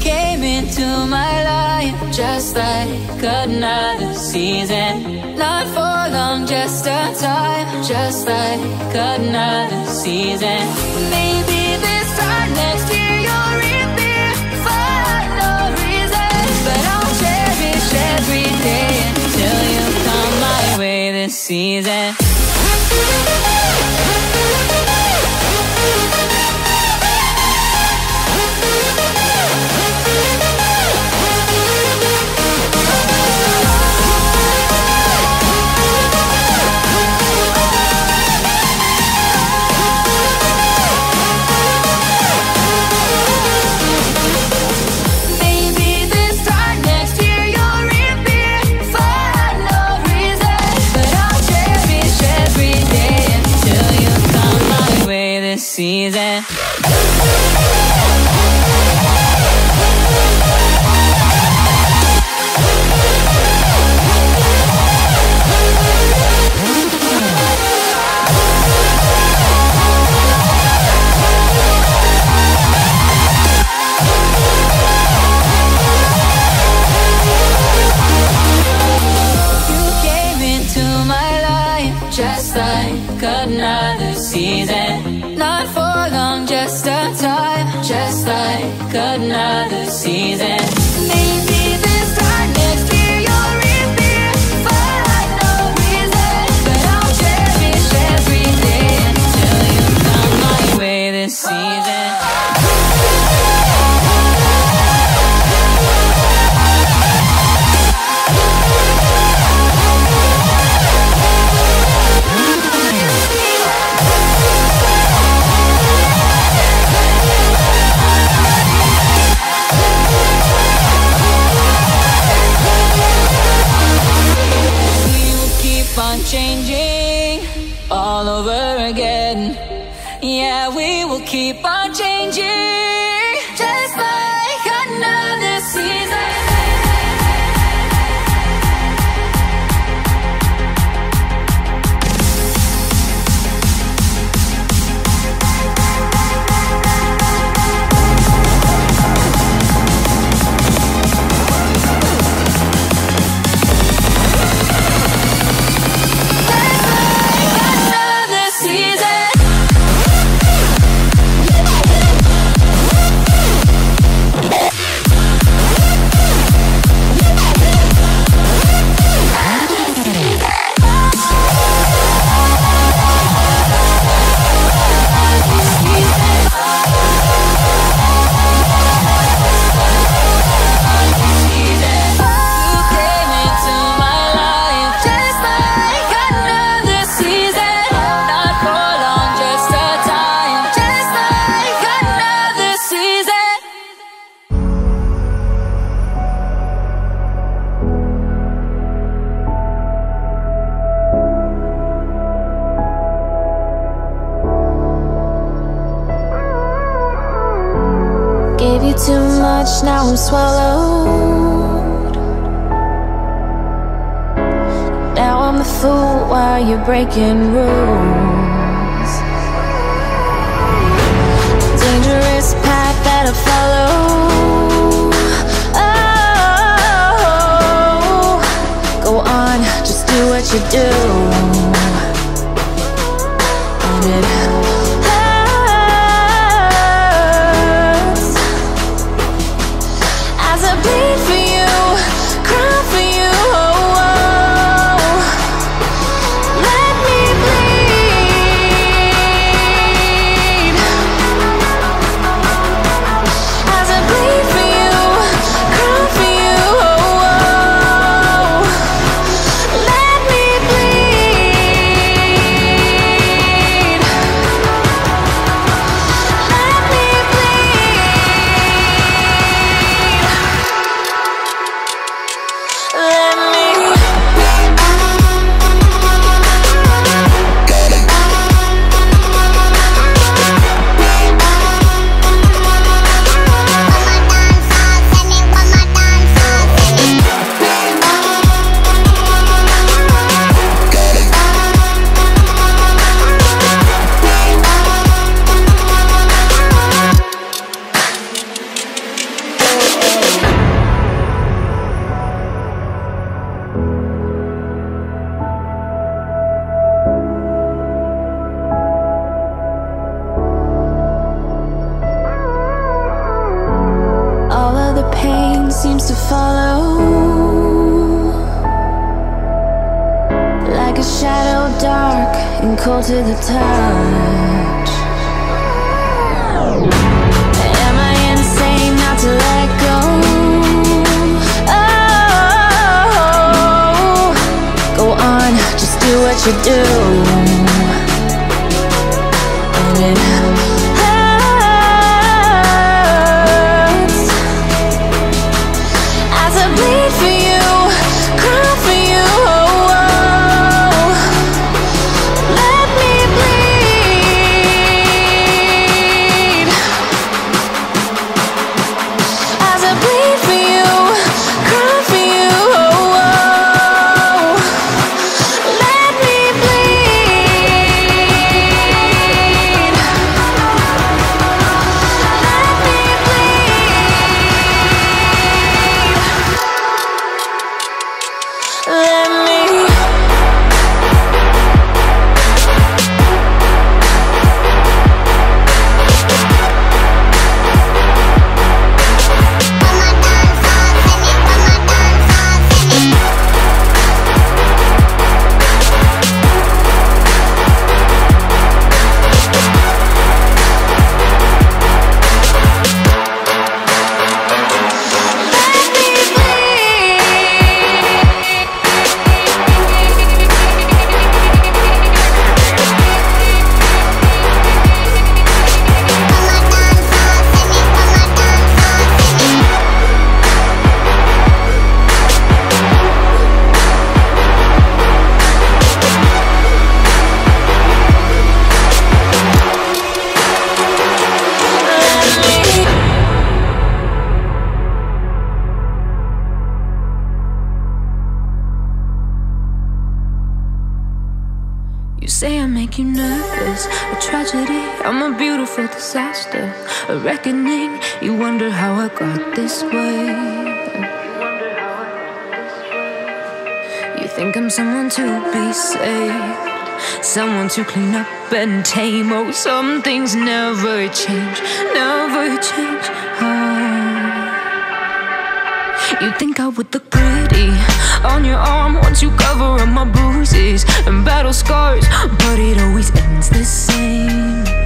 came into my life just like another season. Not for long, just a time, just like another season. Maybe this time next year you'll reappear for. But I'll cherish every day until you come my way this season. changing all over again. Yeah, we will keep on changing, just like another season. breaking rules someone to be saved, someone to clean up and tame. Oh, some things never change, never change. Oh. You think I would look pretty on your arm once you cover up my bruises and battle scars, but it always ends the same.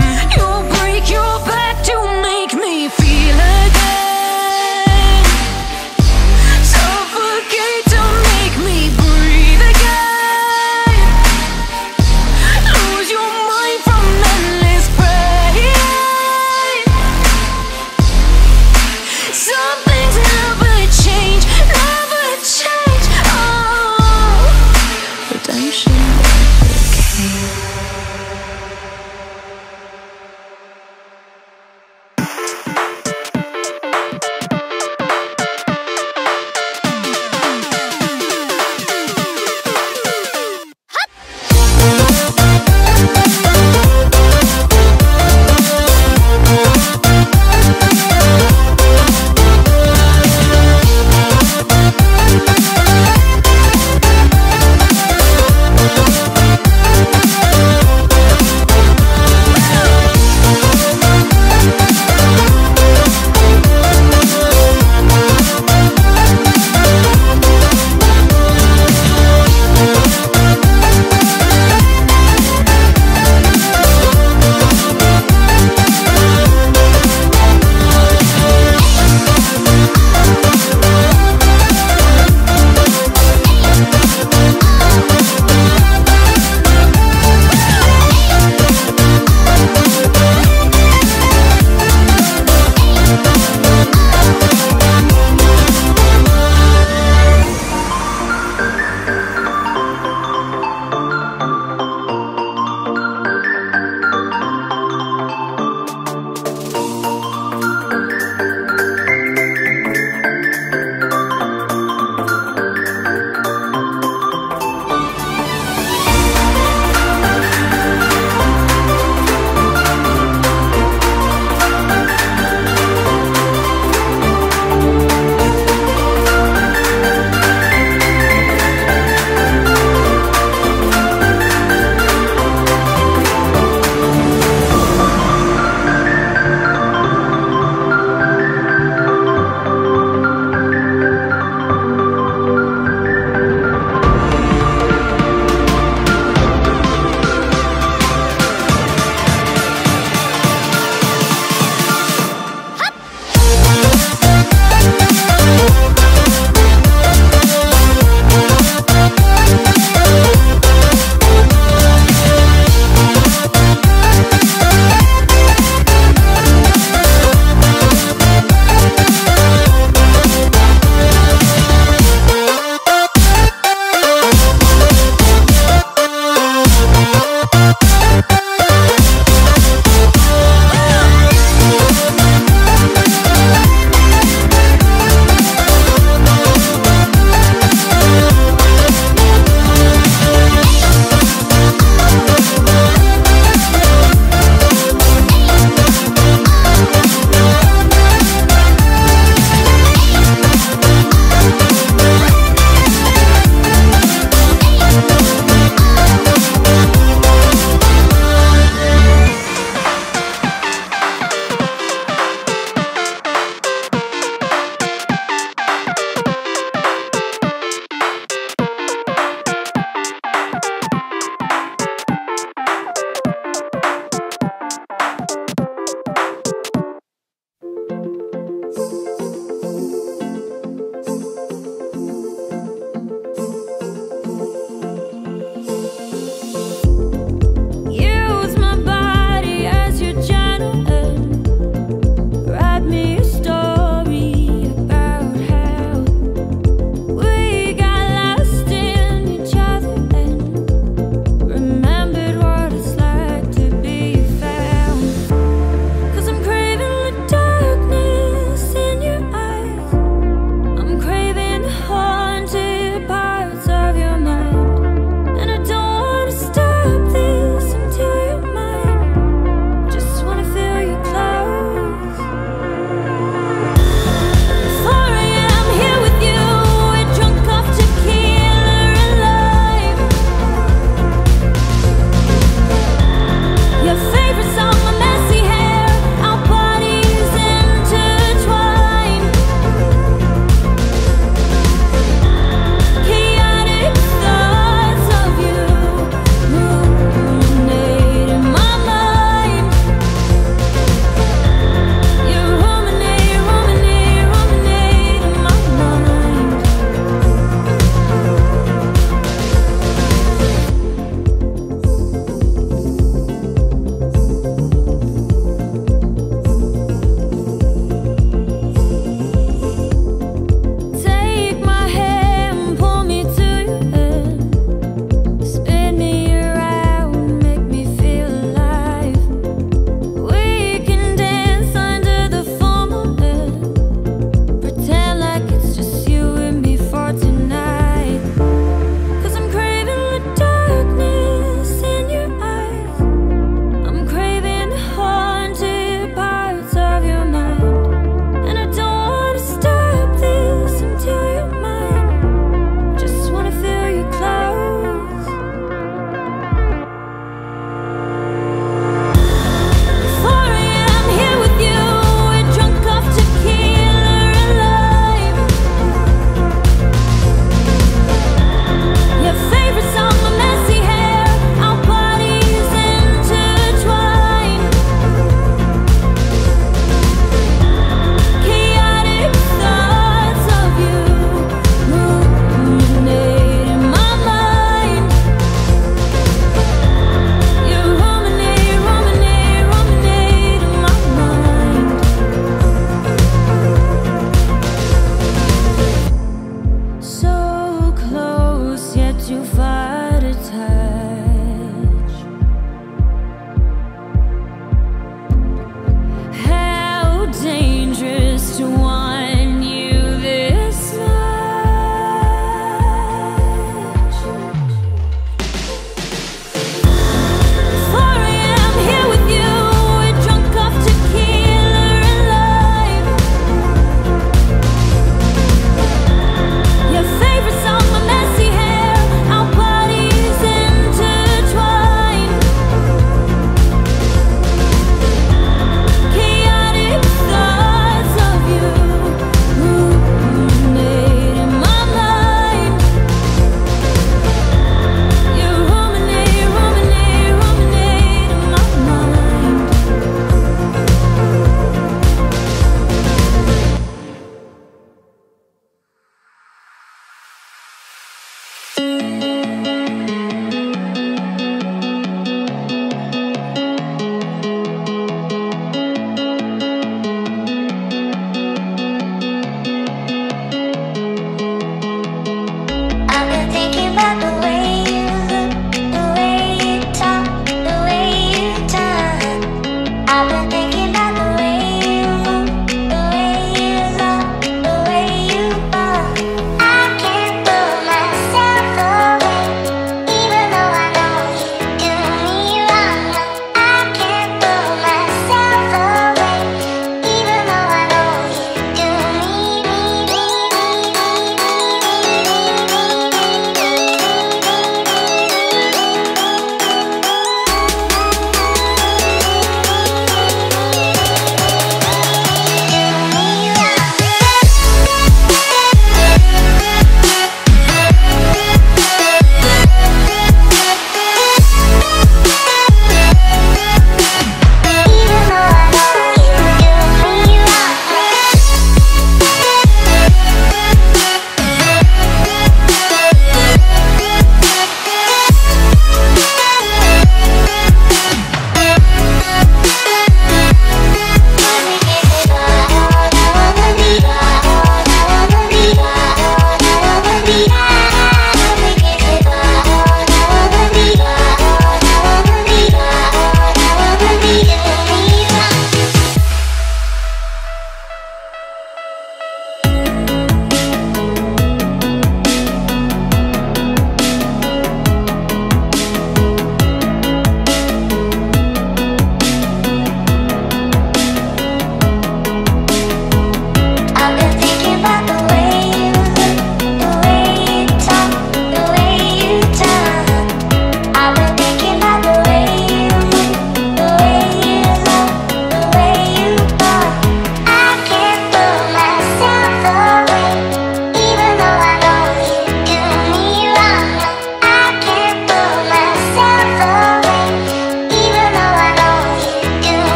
You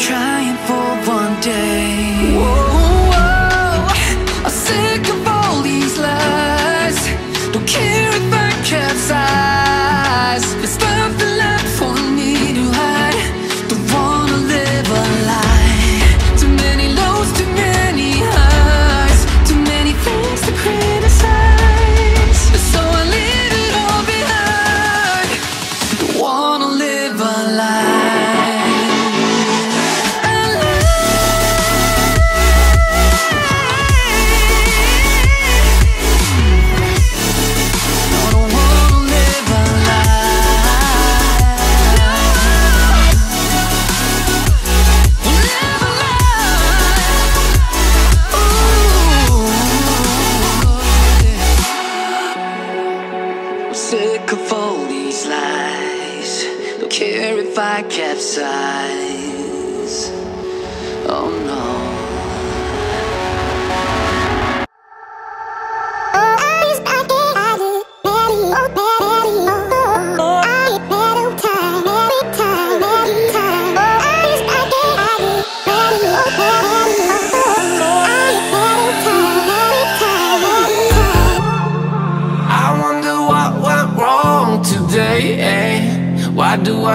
trying for one day. unfold these lies. Don't care if I capsize. Oh no.